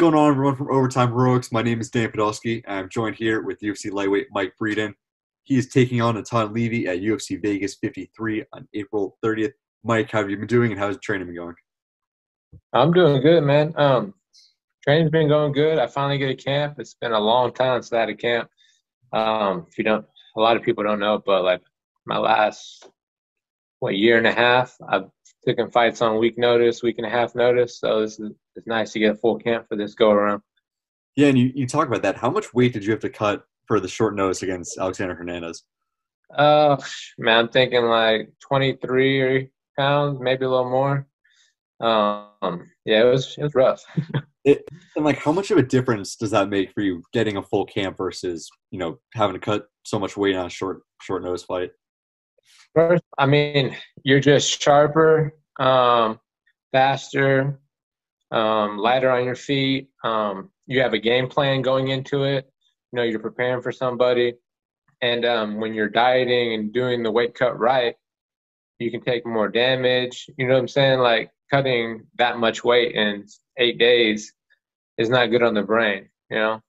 going on, everyone from Overtime Heroics? My name is Dan Podolsky. I'm joined here with UFC lightweight Mike Breeden. He is taking on Natan Levy at UFC Vegas 53 on April 30th. Mike, how have you been doing, and how's the training been going? I'm doing good, man. Um, training's been going good. I finally get a camp. It's been a long time since I had a camp. Um, if you don't, a lot of people don't know, but like my last what year and a half, I've taken fights on week notice, week and a half notice. So this is it's nice to get a full camp for this go around. Yeah, and you, you talk about that. How much weight did you have to cut for the short notice against Alexander Hernandez? Uh, man, I'm thinking like 23 pounds, maybe a little more. Um, yeah, it was it was rough. it, and like, how much of a difference does that make for you getting a full camp versus you know having to cut so much weight on a short short notice fight? First, I mean, you're just sharper, um, faster, um, lighter on your feet. Um, you have a game plan going into it. You know, you're preparing for somebody. And um, when you're dieting and doing the weight cut right, you can take more damage. You know what I'm saying? Like cutting that much weight in eight days is not good on the brain, you know?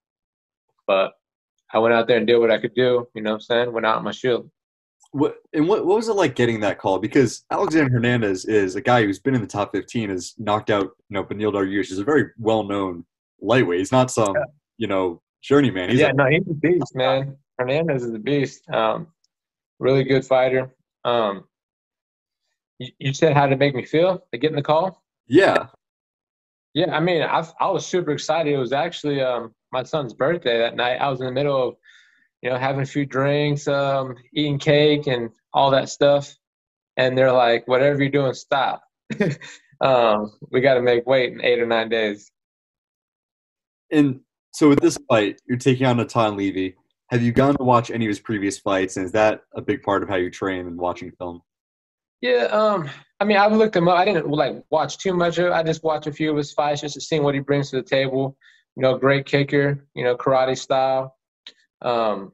But I went out there and did what I could do, you know what I'm saying? Went out my shield. What and what what was it like getting that call? Because Alexander Hernandez is a guy who's been in the top fifteen, has knocked out you know Beneil Dariush. He's a very well known lightweight. He's not some you know journeyman. He's yeah, a, no, he's a beast, man. Hernandez is a beast. Um, really good fighter. Um, you, you said how to make me feel to get in the call. Yeah, yeah. I mean, I I was super excited. It was actually um my son's birthday that night. I was in the middle of you know, having a few drinks, um, eating cake and all that stuff. And they're like, whatever you're doing, stop. um, we got to make weight in eight or nine days. And so with this fight, you're taking on Natan Levy. Have you gone to watch any of his previous fights? And is that a big part of how you train and watching film? Yeah, um, I mean, I've looked him up. I didn't like watch too much of it. I just watched a few of his fights just to see what he brings to the table. You know, great kicker. You know, karate style. Um,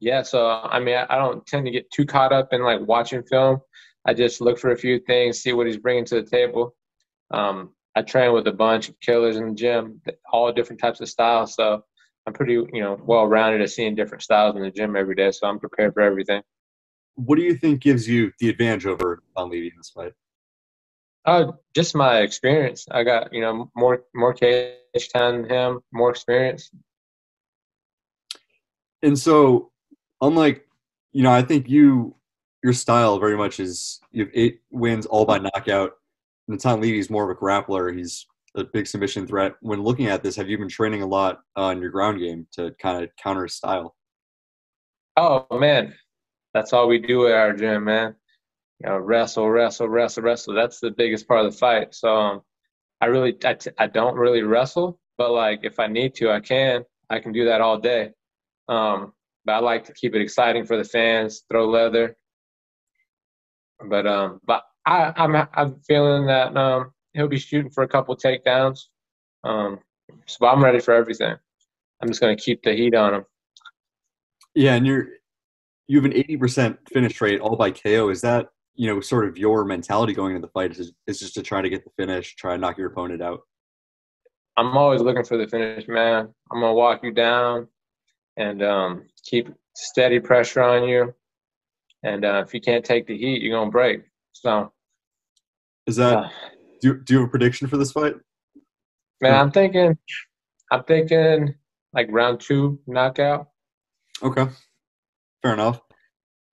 yeah, so I mean, I, don't tend to get too caught up in like watching film. I just look for a few things, see what he's bringing to the table. Um, I train with a bunch of killers in the gym, all different types of styles. So I'm pretty, you know, well rounded at seeing different styles in the gym every day. So I'm prepared for everything. What do you think gives you the advantage over Natan Levy in this fight? Uh, just my experience. I got, you know, more more cage time than him, more experience. And so, unlike, you know, I think you your style very much is you have eight wins all by knockout. Natan Levy is more of a grappler. He's a big submission threat. When looking at this, have you been training a lot on your ground game to kind of counter his style? Oh man, that's all we do at our gym, man. You know, wrestle, wrestle, wrestle, wrestle. That's the biggest part of the fight. So um, I really, I t- I don't really wrestle, but like if I need to, I can. I can do that all day. Um, but I like to keep it exciting for the fans, throw leather. But um, but I, I'm I'm feeling that um he'll be shooting for a couple takedowns. Um, so I'm ready for everything. I'm just gonna keep the heat on him. Yeah, and you're you have an 80% finish rate all by KO. Is that you know sort of your mentality going into the fight? Is is just to try to get the finish, try to knock your opponent out? I'm always looking for the finish, man. I'm gonna walk you down and um, keep steady pressure on you. And uh, if you can't take the heat, you're gonna break. So, is that uh, do do you have a prediction for this fight? Man, I'm thinking, I'm thinking like round two knockout. Okay, fair enough.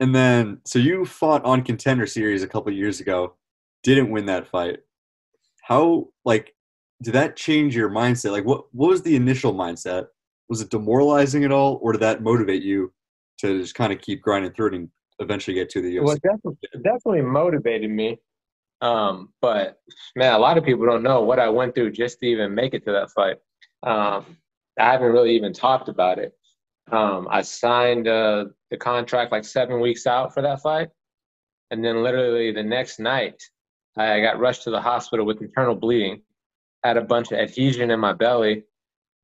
And then, so you fought on Contender Series a couple years ago, didn't win that fight. How like did that change your mindset? Like, what what was the initial mindset? Was it demoralizing at all, or did that motivate you to just kind of keep grinding through it and eventually get to the UFC? Well, it definitely, definitely motivated me. Um, but man, a lot of people don't know what I went through just to even make it to that fight. Um, I haven't really even talked about it. Um, I signed uh, the contract like seven weeks out for that fight, and then literally the next night, I got rushed to the hospital with internal bleeding. Had a bunch of adhesion in my belly,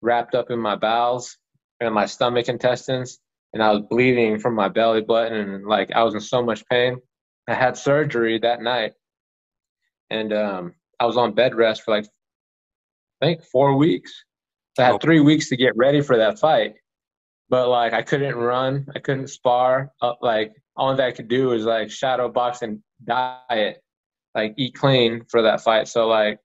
wrapped up in my bowels and my stomach intestines, and I was bleeding from my belly button, and like I was in so much pain. I had surgery that night, and um, I was on bed rest for like I think four weeks. So I had oh. three weeks to get ready for that fight, but like I couldn't run, I couldn't spar. Uh, like all that I could do was like shadow box and diet, like eat clean for that fight. So like,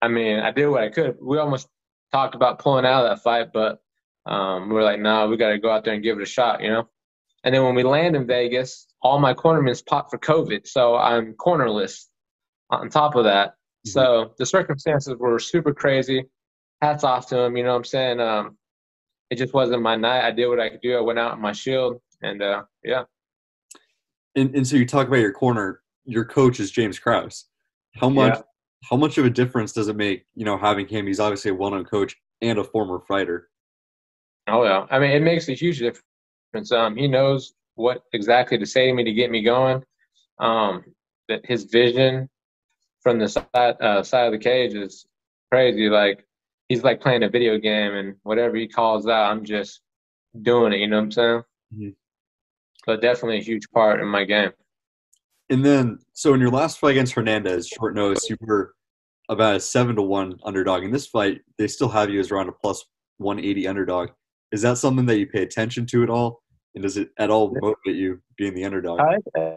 I mean, I did what I could. We almost talked about pulling out of that fight, but um, we are like, no, nah, we got to go out there and give it a shot, you know. And then when we land in Vegas, all my cornermen popped for COVID, so I'm cornerless. On top of that, mm-hmm. so the circumstances were super crazy. Hats off to him, you know what I'm saying? Um, it just wasn't my night. I did what I could do. I went out in my shield, and uh, yeah. And, and so you talk about your corner. Your coach is James Krause. How much? Yeah. How much of a difference does it make? You know, having him. He's obviously a well-known coach and a former fighter. Oh yeah, I mean, it makes a huge difference. Um, he knows what exactly to say to me to get me going. Um, that his vision from the side uh, side of the cage is crazy. Like he's like playing a video game, and whatever he calls out, I'm just doing it. You know what I'm saying? Mm-hmm. So definitely a huge part in my game. And then, so in your last fight against Hernandez, short notice, you were about a seven to one underdog. In this fight, they still have you as around a plus 180 underdog. Is that something that you pay attention to at all? And does it at all motivate you being the underdog? I,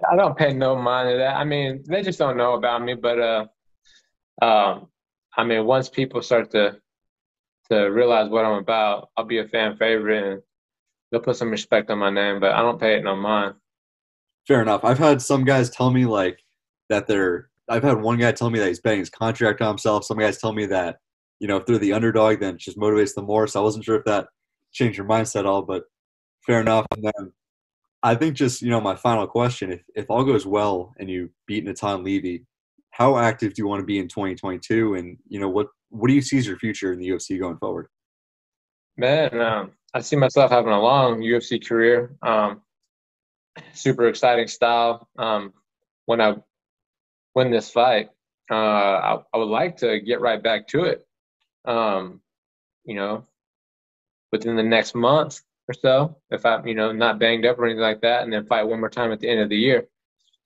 I don't pay no mind to that. I mean, they just don't know about me. But uh, um, I mean, once people start to to realize what I'm about, I'll be a fan favorite and they'll put some respect on my name. But I don't pay it no mind. Fair enough. I've had some guys tell me like that they're. I've had one guy tell me that he's betting his contract on himself. Some guys tell me that you know if they're the underdog, then it just motivates them more. So I wasn't sure if that changed your mindset at all, but fair enough. And then I think just, you know, my final question, if, if all goes well and you beat Natan Levy, how active do you want to be in 2022? And, you know, what, what do you see as your future in the UFC going forward? Man, um, I see myself having a long UFC career. Um, super exciting style. Um, when I win this fight, uh, I, I, would like to get right back to it. Um, you know, within the next month or so, if I'm, you know, not banged up or anything like that, and then fight one more time at the end of the year.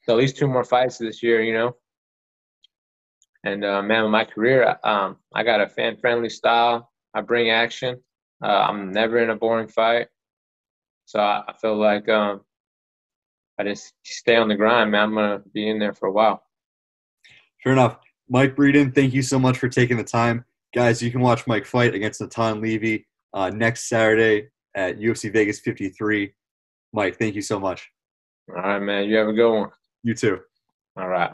So at least two more fights this year, you know. And uh, man, with my career, um, I got a fan-friendly style. I bring action. Uh, I'm never in a boring fight. So I, I feel like um, I just stay on the grind, man. I'm gonna be in there for a while. Fair enough. Mike Breeden, thank you so much for taking the time. Guys, you can watch Mike fight against Natan Levy uh, next Saturday at UFC Vegas 53. Mike, thank you so much. All right, man. You have a good one. You too. All right.